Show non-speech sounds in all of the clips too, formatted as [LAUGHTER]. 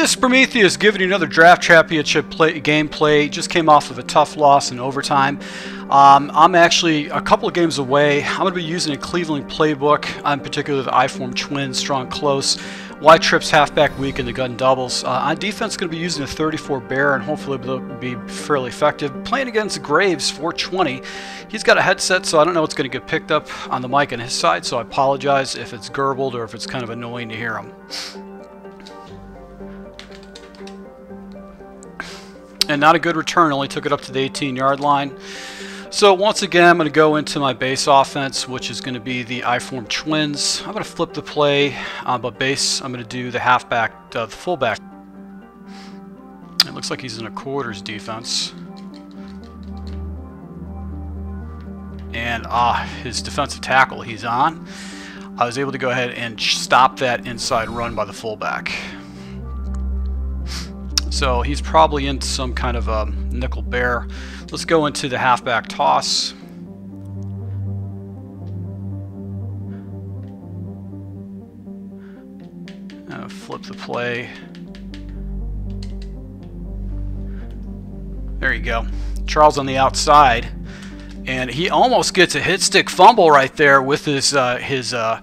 this is Prometheus giving you another draft championship play, gameplay. Just came off of a tough loss in overtime. Um, I'm actually a couple of games away. I'm going to be using a Cleveland playbook, in particular the I-form twins, strong close. Wide trips halfback weak in the gun doubles. Uh, on defense, going to be using a 34 bear and hopefully it'll be fairly effective. Playing against Graves, 420. He's got a headset, so I don't know what's going to get picked up on the mic on his side, so I apologize if it's garbled or if it's kind of annoying to hear him. And not a good return, only took it up to the 18 yard line. So once again, I'm going to go into my base offense, which is going to be the I-form twins. I'm going to flip the play, uh, but base, I'm going to do the halfback, uh, the fullback. It looks like he's in a quarters defense. And ah, his defensive tackle he's on. I was able to go ahead and stop that inside run by the fullback. So he's probably into some kind of a nickel bear. Let's go into the halfback toss. Uh, flip the play. There you go. Charles on the outside. And he almost gets a hit stick fumble right there with his uh, his uh,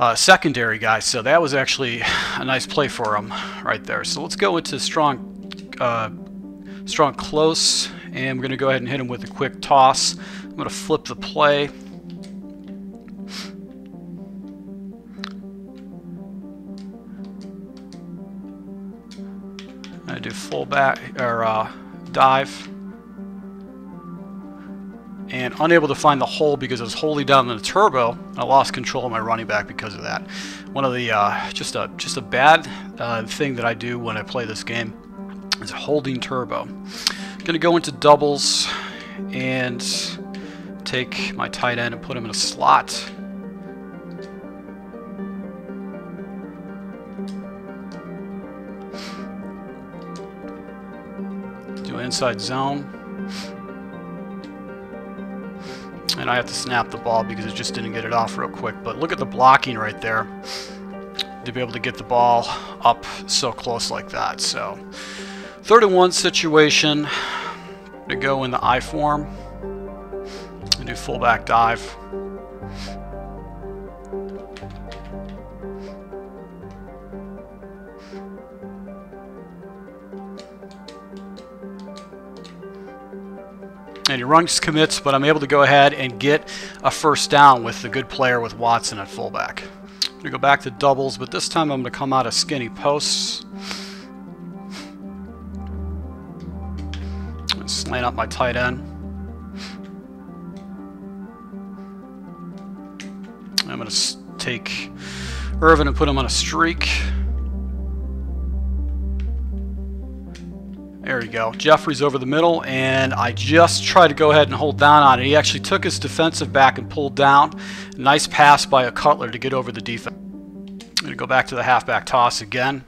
uh, secondary guy. So that was actually a nice play for him right there. So let's go into strong, uh, strong close, and we're going to go ahead and hit him with a quick toss. I'm going to flip the play. I do full back or uh, dive and unable to find the hole because I was wholly down in the turbo. I lost control of my running back because of that. One of the uh, just a just a bad uh, thing that I do when I play this game is holding turbo. Gonna go into doubles and take my tight end and put him in a slot. Do inside zone. And I have to snap the ball because it just didn't get it off real quick. But look at the blocking right there to be able to get the ball up so close like that. So 31 situation to go in the I form and do fullback dive. And he runs commits, but I'm able to go ahead and get a first down with the good player with Watson at fullback. I'm going to go back to doubles, but this time I'm going to come out of skinny posts. Slant up my tight end. I'm going to take Irvin and put him on a streak. There you go. Jeffries over the middle, and I just tried to go ahead and hold down on it. He actually took his defensive back and pulled down. Nice pass by a Cutler to get over the defense. I'm going to go back to the halfback toss again.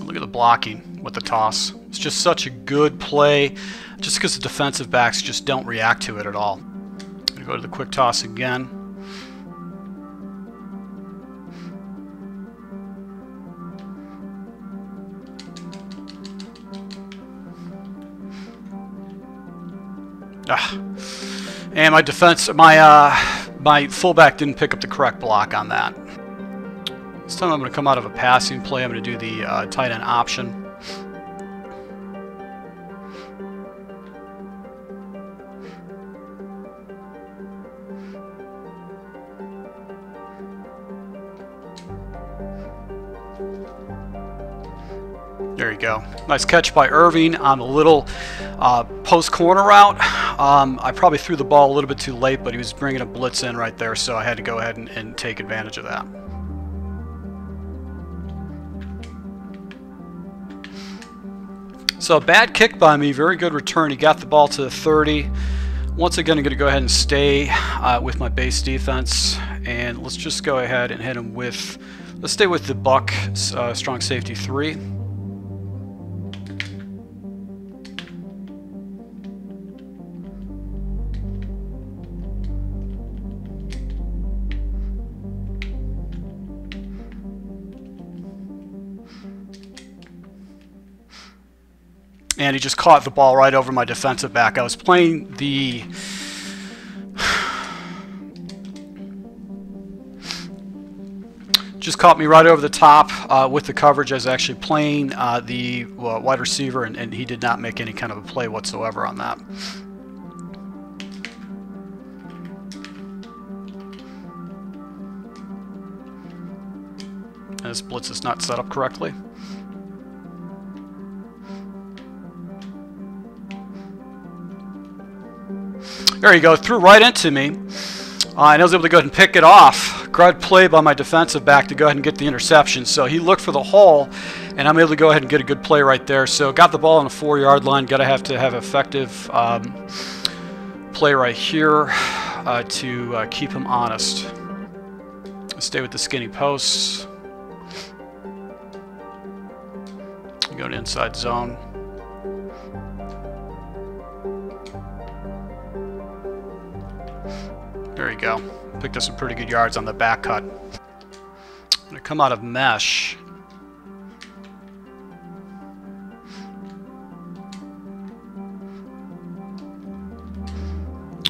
Look at the blocking with the toss. It's just such a good play just because the defensive backs just don't react to it at all. I'm going to go to the quick toss again. Ah. And my defense, my uh, my fullback didn't pick up the correct block on that. This time I'm going to come out of a passing play. I'm going to do the uh, tight end option. Go. Nice catch by Irvin on a little uh, post corner route. Um, I probably threw the ball a little bit too late, but he was bringing a blitz in right there, so I had to go ahead and, and take advantage of that. So a bad kick by me, very good return. He got the ball to the 30. Once again, I'm going to go ahead and stay uh, with my base defense, and let's just go ahead and hit him with, let's stay with the Buck uh, strong safety 3. And he just caught the ball right over my defensive back. I was playing the just caught me right over the top uh, with the coverage. I was actually playing uh, the uh, wide receiver, and, and he did not make any kind of a play whatsoever on that. And this blitz is not set up correctly. There you go, threw right into me. Uh, and I was able to go ahead and pick it off. Great play by my defensive back to go ahead and get the interception. So he looked for the hole, and I'm able to go ahead and get a good play right there. So got the ball on the four-yard line. Got to have to have effective um, play right here uh, to uh, keep him honest. Stay with the skinny posts. Go to inside zone. There you go. Picked up some pretty good yards on the back cut. I'm going to come out of mesh.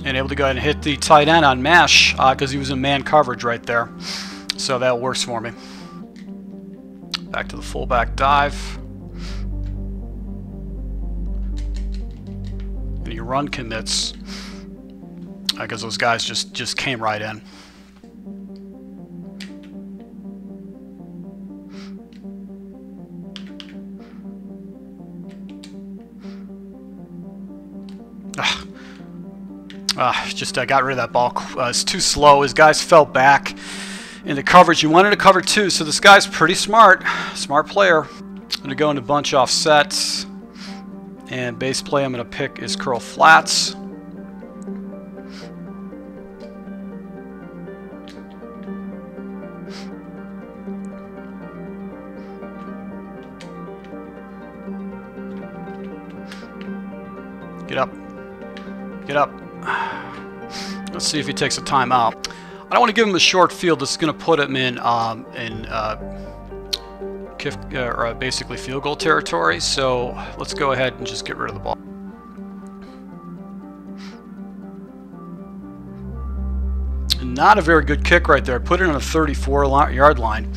And able to go ahead and hit the tight end on mesh because uh, he was in man coverage right there. So that works for me. Back to the fullback dive. And your run commits because those guys just just came right in. Ah, uh, just uh, got rid of that ball. Uh, it's too slow. His guys fell back in the coverage. You wanted to cover two, so this guy's pretty smart. Smart player. I'm going to go into bunch offsets. And base play I'm going to pick is curl flats. Get up. Let's see if he takes a timeout. I don't want to give him a short field. This is going to put him in um, in uh, kiff, uh, basically field goal territory. So let's go ahead and just get rid of the ball. Not a very good kick right there. Put it on a 34 yard line.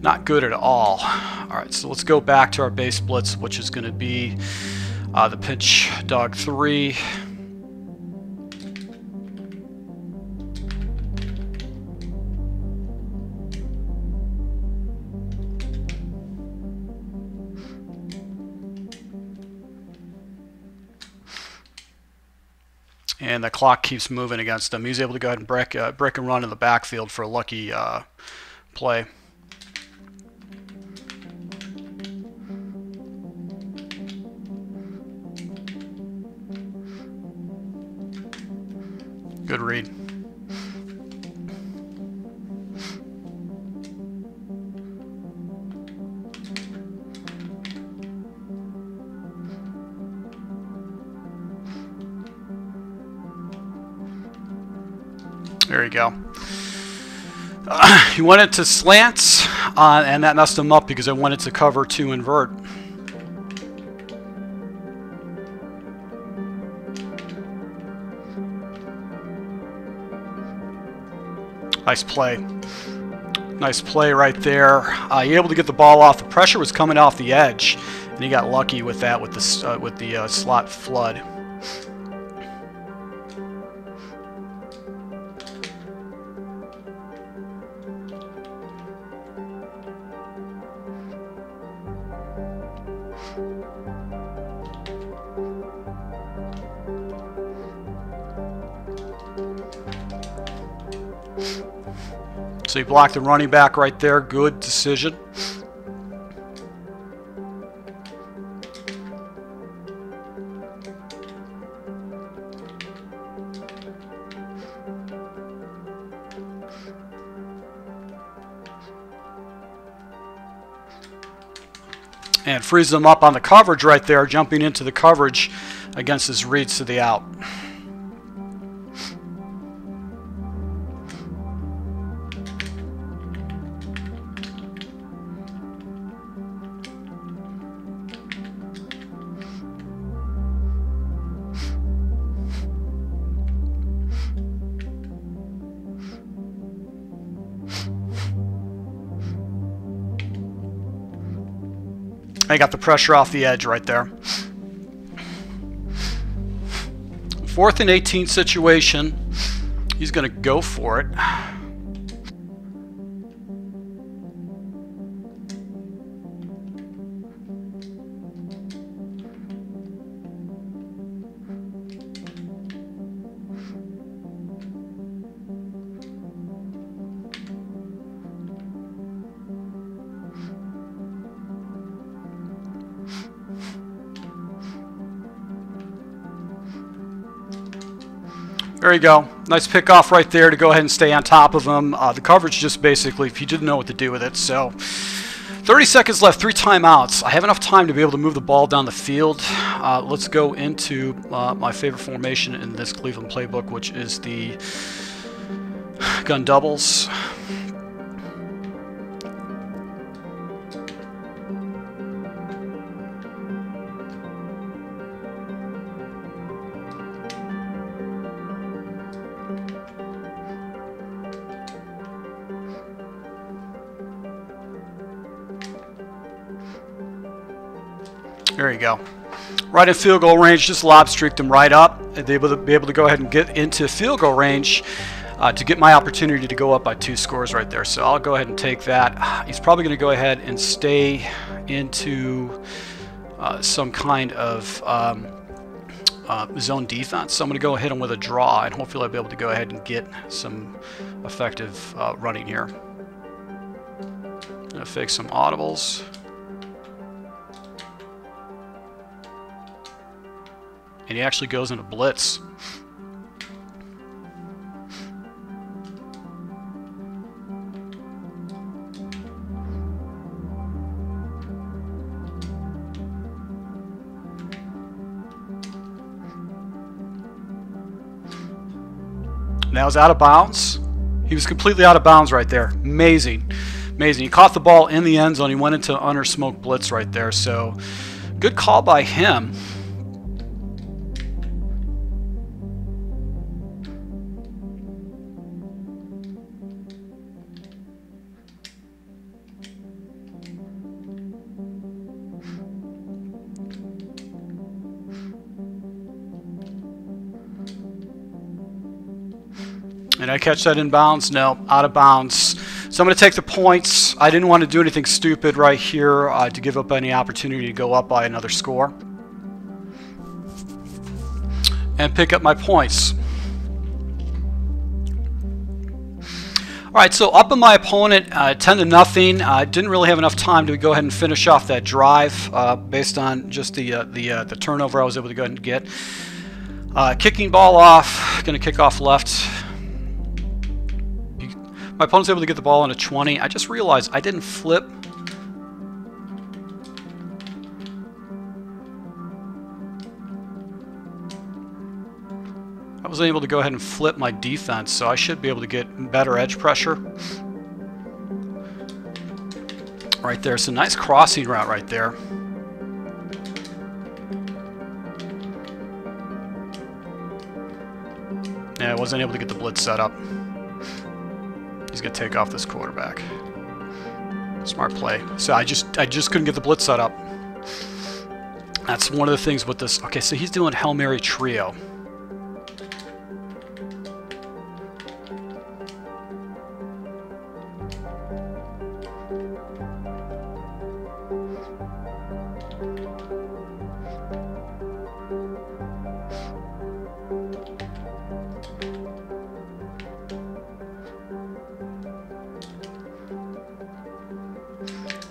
Not good at all. All right, so let's go back to our base blitz, which is going to be uh, the pitch dog three. And the clock keeps moving against him. He's able to go ahead and break, uh, break and run in the backfield for a lucky uh, play. Good read. You go. [CLEARS THROAT] Uh, he wanted to slants, uh, and that messed him up because I wanted two cover to invert. Nice play. Nice play right there. Uh, he able to get the ball off. The pressure was coming off the edge, and he got lucky with that with the uh, with the uh, slot flood. So he blocked the running back right there. Good decision. and frees them up on the coverage right there, jumping into the coverage against his reads to the out. I got the pressure off the edge right there. Fourth and 18 situation. He's going to go for it. There you go. Nice pick off right there to go ahead and stay on top of him. Uh, the coverage just basically, if you didn't know what to do with it. So 30 seconds left, three timeouts. I have enough time to be able to move the ball down the field. Uh, let's go into uh, my favorite formation in this Cleveland playbook, which is the [SIGHS] gun doubles. There you go. Right in field goal range, just lob streaked him right up. And able to be able to go ahead and get into field goal range uh, to get my opportunity to go up by two scores right there. So I'll go ahead and take that. He's probably going to go ahead and stay into uh, some kind of um, uh, zone defense. So I'm going to go hit him with a draw, and hopefully I'll be able to go ahead and get some effective uh, running here. Gonna fake some audibles. And he actually goes into blitz. Now was out of bounds. He was completely out of bounds right there. Amazing. Amazing. He caught the ball in the end zone. He went into under smoke blitz right there. So good call by him. And I catch that in bounds? No, out of bounds. So I'm going to take the points. I didn't want to do anything stupid right here uh, to give up any opportunity to go up by another score. And pick up my points. Alright, so up on my opponent, uh, 10 to nothing. I uh, didn't really have enough time to go ahead and finish off that drive uh, based on just the uh, the, uh, the turnover I was able to go ahead and get. Uh, kicking ball off, going to kick off left. My opponent's able to get the ball on a 20. I just realized I didn't flip. I wasn't able to go ahead and flip my defense, so I should be able to get better edge pressure. Right there, a nice crossing route right there. Yeah, I wasn't able to get the blitz set up. He's gonna take off this quarterback. Smart play. So I just I just couldn't get the blitz set up. That's one of the things with this. Okay, so he's doing Hail Mary trio.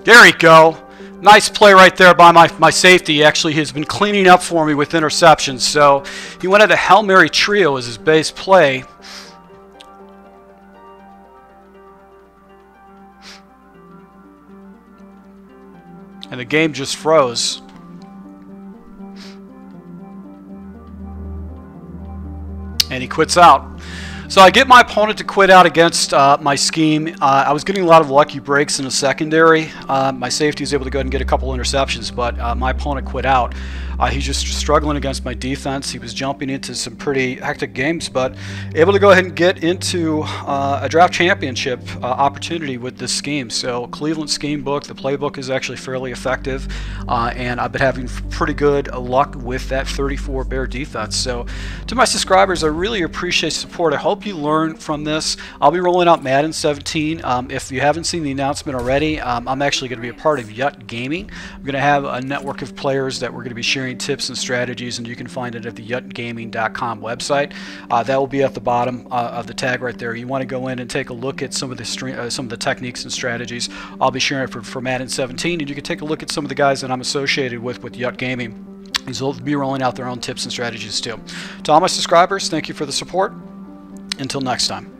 There we go. Nice play right there by my, my safety. Actually, he's been cleaning up for me with interceptions. So he went at a Hail Mary trio as his base play. And the game just froze. And he quits out. So I get my opponent to quit out against uh, my scheme. Uh, I was getting a lot of lucky breaks in the secondary. Uh, my safety was able to go ahead and get a couple interceptions, but uh, my opponent quit out. Uh, he's just struggling against my defense. He was jumping into some pretty hectic games, but able to go ahead and get into uh, a draft championship opportunity with this scheme. So Cleveland scheme book, the playbook is actually fairly effective, and I've been having pretty good luck with that 34 Bear defense. So to my subscribers, I really appreciate support. I hope you learn from this. I'll be rolling out Madden 17. Um, if you haven't seen the announcement already, um, I'm actually going to be a part of Yut Gaming. I'm going to have a network of players that we're going to be sharing tips and strategies, and you can find it at the yutgaming.com website. Uh, that will be at the bottom uh, of the tag right there. You want to go in and take a look at some of the uh, some of the techniques and strategies. I'll be sharing for, for Madden 17, and you can take a look at some of the guys that I'm associated with with Yut Gaming. These will be rolling out their own tips and strategies too. To all my subscribers, thank you for the support. Until next time.